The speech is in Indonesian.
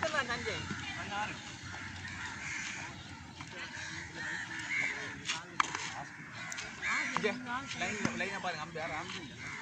teman anjing. Ya, lain lain apa dengan ambil ambil.